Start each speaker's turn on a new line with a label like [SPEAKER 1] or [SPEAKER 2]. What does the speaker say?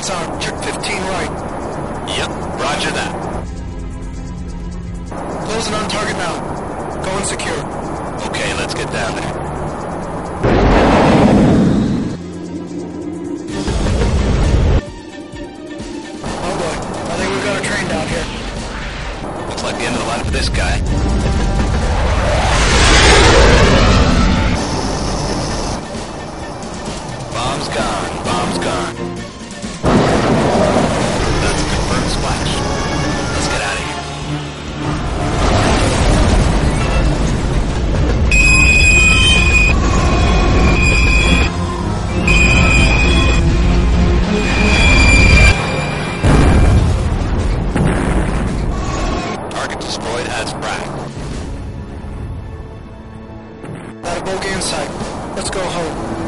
[SPEAKER 1] Hands on. Check 15 right.
[SPEAKER 2] Yep, roger that.
[SPEAKER 1] Closing on target now. Going secure.
[SPEAKER 2] Okay, let's get down there.
[SPEAKER 1] Oh boy. I think we've got a train down here.
[SPEAKER 2] Looks like the end of the line for this guy. Bomb's gone. Bomb's gone. Target destroyed as fragged.
[SPEAKER 1] Got a bogey in sight. Let's go home.